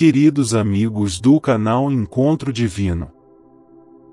queridos amigos do canal Encontro Divino.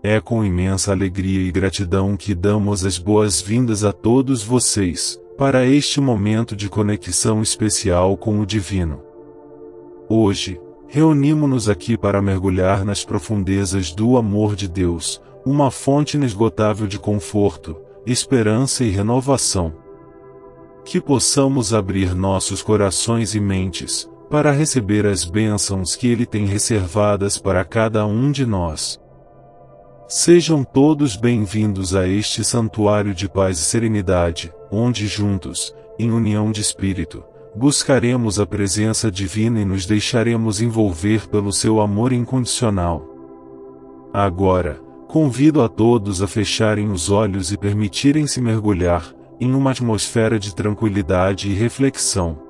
É com imensa alegria e gratidão que damos as boas-vindas a todos vocês, para este momento de conexão especial com o Divino. Hoje, reunimos-nos aqui para mergulhar nas profundezas do amor de Deus, uma fonte inesgotável de conforto, esperança e renovação. Que possamos abrir nossos corações e mentes, para receber as bênçãos que Ele tem reservadas para cada um de nós. Sejam todos bem-vindos a este santuário de paz e serenidade, onde juntos, em união de espírito, buscaremos a presença divina e nos deixaremos envolver pelo seu amor incondicional. Agora, convido a todos a fecharem os olhos e permitirem-se mergulhar em uma atmosfera de tranquilidade e reflexão.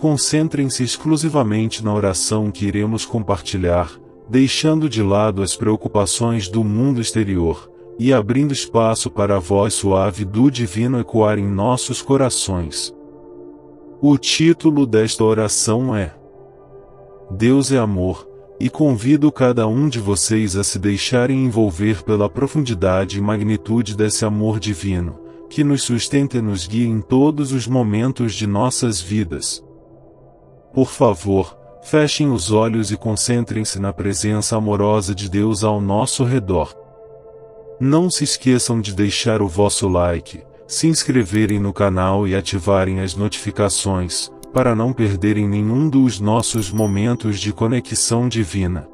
Concentrem-se exclusivamente na oração que iremos compartilhar, deixando de lado as preocupações do mundo exterior, e abrindo espaço para a voz suave do Divino ecoar em nossos corações. O título desta oração é Deus é Amor, e convido cada um de vocês a se deixarem envolver pela profundidade e magnitude desse amor divino, que nos sustenta e nos guia em todos os momentos de nossas vidas. Por favor, fechem os olhos e concentrem-se na presença amorosa de Deus ao nosso redor. Não se esqueçam de deixar o vosso like, se inscreverem no canal e ativarem as notificações, para não perderem nenhum dos nossos momentos de conexão divina.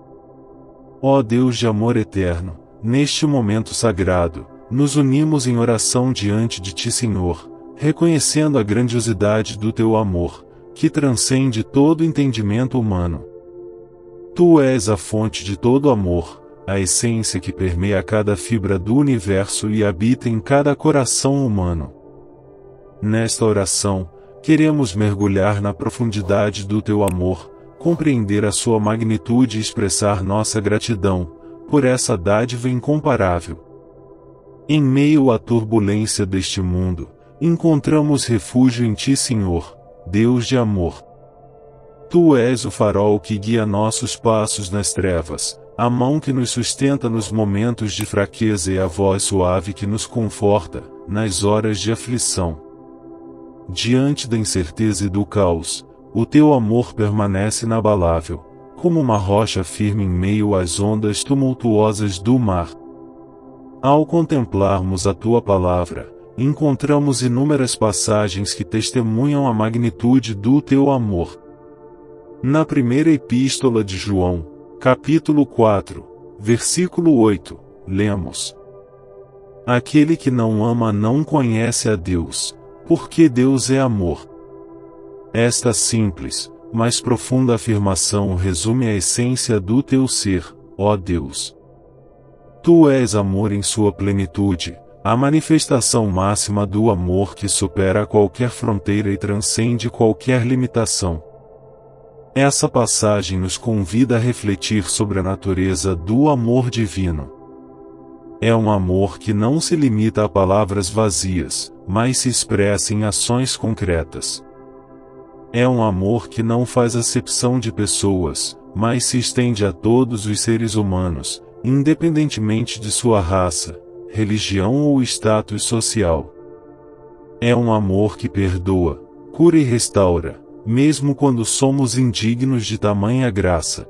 Ó Deus de amor eterno, neste momento sagrado, nos unimos em oração diante de Ti, Senhor, reconhecendo a grandiosidade do Teu amor, que transcende todo entendimento humano. Tu és a fonte de todo amor, a essência que permeia cada fibra do universo e habita em cada coração humano. Nesta oração, queremos mergulhar na profundidade do teu amor, compreender a sua magnitude e expressar nossa gratidão, por essa dádiva incomparável. Em meio à turbulência deste mundo, encontramos refúgio em Ti, Senhor, Deus de amor. Tu és o farol que guia nossos passos nas trevas, a mão que nos sustenta nos momentos de fraqueza e a voz suave que nos conforta, nas horas de aflição. Diante da incerteza e do caos, o teu amor permanece inabalável, como uma rocha firme em meio às ondas tumultuosas do mar. Ao contemplarmos a tua palavra, encontramos inúmeras passagens que testemunham a magnitude do teu amor. Na primeira epístola de João, capítulo 4, versículo 8, lemos: Aquele que não ama não conhece a Deus, porque Deus é amor. Esta simples, mas profunda afirmação resume a essência do teu ser, ó Deus. Tu és amor em sua plenitude, a manifestação máxima do amor que supera qualquer fronteira e transcende qualquer limitação. Essa passagem nos convida a refletir sobre a natureza do amor divino. É um amor que não se limita a palavras vazias, mas se expressa em ações concretas. É um amor que não faz acepção de pessoas, mas se estende a todos os seres humanos, independentemente de sua raça, religião ou status social. É um amor que perdoa, cura e restaura, mesmo quando somos indignos de tamanha graça.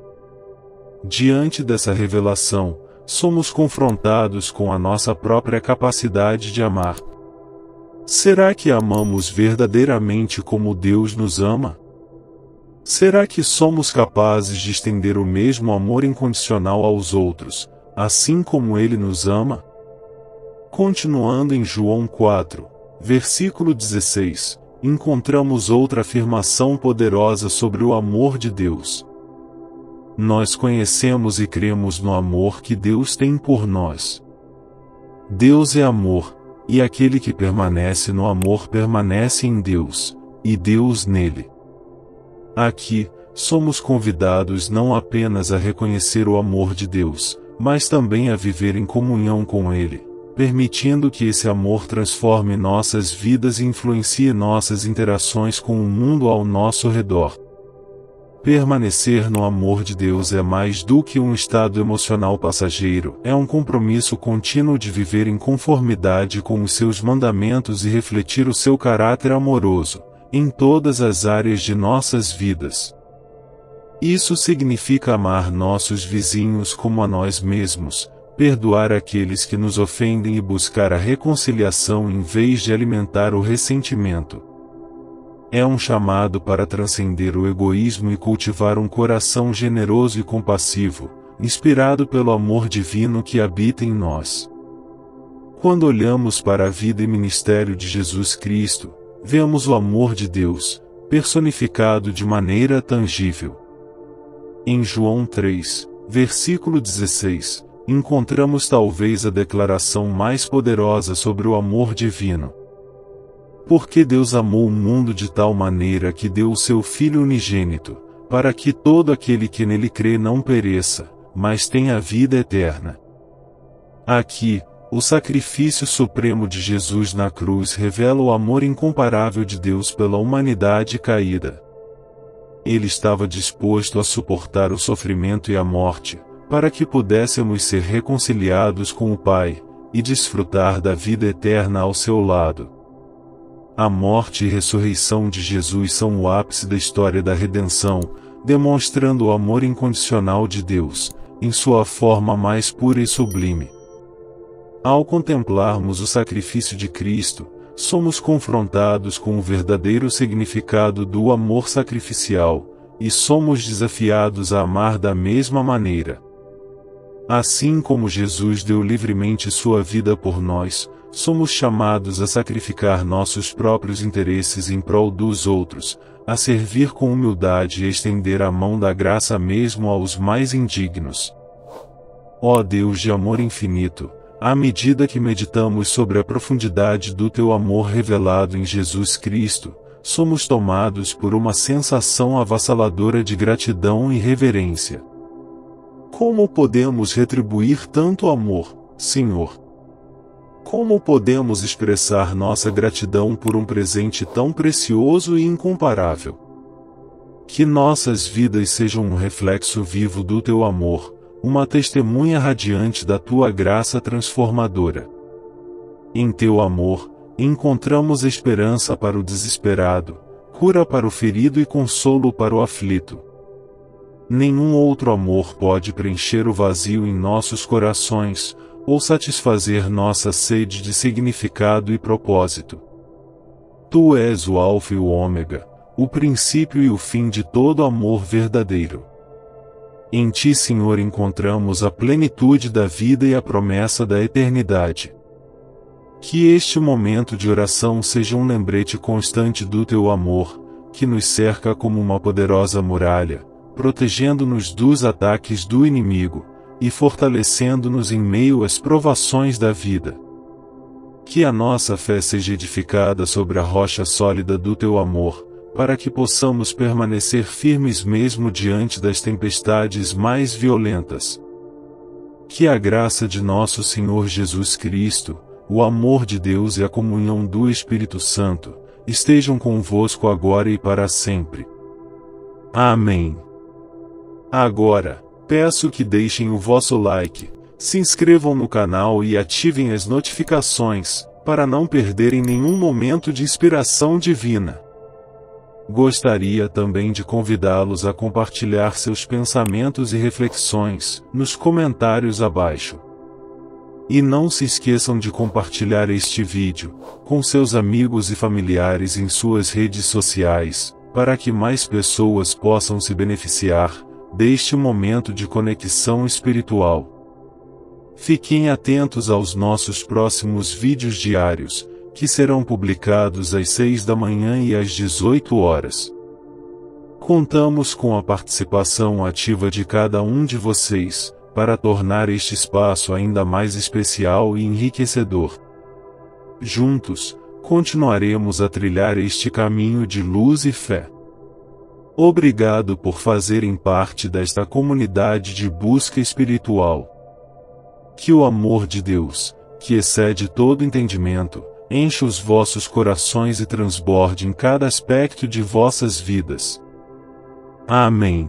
Diante dessa revelação, somos confrontados com a nossa própria capacidade de amar. Será que amamos verdadeiramente como Deus nos ama? Será que somos capazes de estender o mesmo amor incondicional aos outros, assim como Ele nos ama? Continuando em João 4, versículo 16, encontramos outra afirmação poderosa sobre o amor de Deus. Nós conhecemos e cremos no amor que Deus tem por nós. Deus é amor, e aquele que permanece no amor permanece em Deus, e Deus nele. Aqui, somos convidados não apenas a reconhecer o amor de Deus, mas também a viver em comunhão com Ele permitindo que esse amor transforme nossas vidas e influencie nossas interações com o mundo ao nosso redor. Permanecer no amor de Deus é mais do que um estado emocional passageiro, é um compromisso contínuo de viver em conformidade com os seus mandamentos e refletir o seu caráter amoroso, em todas as áreas de nossas vidas. Isso significa amar nossos vizinhos como a nós mesmos, perdoar aqueles que nos ofendem e buscar a reconciliação em vez de alimentar o ressentimento é um chamado para transcender o egoísmo e cultivar um coração generoso e compassivo, inspirado pelo amor divino que habita em nós. Quando olhamos para a vida e ministério de Jesus Cristo, vemos o amor de Deus, personificado de maneira tangível. Em João 3, versículo 16, encontramos talvez a declaração mais poderosa sobre o amor divino. Porque Deus amou o mundo de tal maneira que deu o seu Filho unigênito, para que todo aquele que nele crê não pereça, mas tenha vida eterna. Aqui, o sacrifício supremo de Jesus na cruz revela o amor incomparável de Deus pela humanidade caída. Ele estava disposto a suportar o sofrimento e a morte, para que pudéssemos ser reconciliados com o Pai, e desfrutar da vida eterna ao seu lado. A morte e ressurreição de Jesus são o ápice da história da redenção, demonstrando o amor incondicional de Deus, em sua forma mais pura e sublime. Ao contemplarmos o sacrifício de Cristo, somos confrontados com o verdadeiro significado do amor sacrificial, e somos desafiados a amar da mesma maneira. Assim como Jesus deu livremente sua vida por nós, somos chamados a sacrificar nossos próprios interesses em prol dos outros, a servir com humildade e estender a mão da graça mesmo aos mais indignos. Ó Deus de amor infinito, à medida que meditamos sobre a profundidade do teu amor revelado em Jesus Cristo, somos tomados por uma sensação avassaladora de gratidão e reverência. Como podemos retribuir tanto amor, Senhor? Como podemos expressar nossa gratidão por um presente tão precioso e incomparável? Que nossas vidas sejam um reflexo vivo do teu amor, uma testemunha radiante da tua graça transformadora. Em teu amor, encontramos esperança para o desesperado, cura para o ferido e consolo para o aflito. Nenhum outro amor pode preencher o vazio em nossos corações, ou satisfazer nossa sede de significado e propósito. Tu és o Alfa e o Ômega, o princípio e o fim de todo amor verdadeiro. Em Ti, Senhor, encontramos a plenitude da vida e a promessa da eternidade. Que este momento de oração seja um lembrete constante do Teu amor, que nos cerca como uma poderosa muralha, protegendo-nos dos ataques do inimigo e fortalecendo-nos em meio às provações da vida. Que a nossa fé seja edificada sobre a rocha sólida do teu amor, para que possamos permanecer firmes mesmo diante das tempestades mais violentas. Que a graça de nosso Senhor Jesus Cristo, o amor de Deus e a comunhão do Espírito Santo, estejam convosco agora e para sempre. Amém. Agora, Peço que deixem o vosso like, se inscrevam no canal e ativem as notificações, para não perderem nenhum momento de inspiração divina. Gostaria também de convidá-los a compartilhar seus pensamentos e reflexões nos comentários abaixo. E não se esqueçam de compartilhar este vídeo com seus amigos e familiares em suas redes sociais, para que mais pessoas possam se beneficiar deste momento de conexão espiritual. Fiquem atentos aos nossos próximos vídeos diários, que serão publicados às 6 da manhã e às 18 horas. Contamos com a participação ativa de cada um de vocês, para tornar este espaço ainda mais especial e enriquecedor. Juntos, continuaremos a trilhar este caminho de luz e fé. Obrigado por fazerem parte desta comunidade de busca espiritual. Que o amor de Deus, que excede todo entendimento, enche os vossos corações e transborde em cada aspecto de vossas vidas. Amém.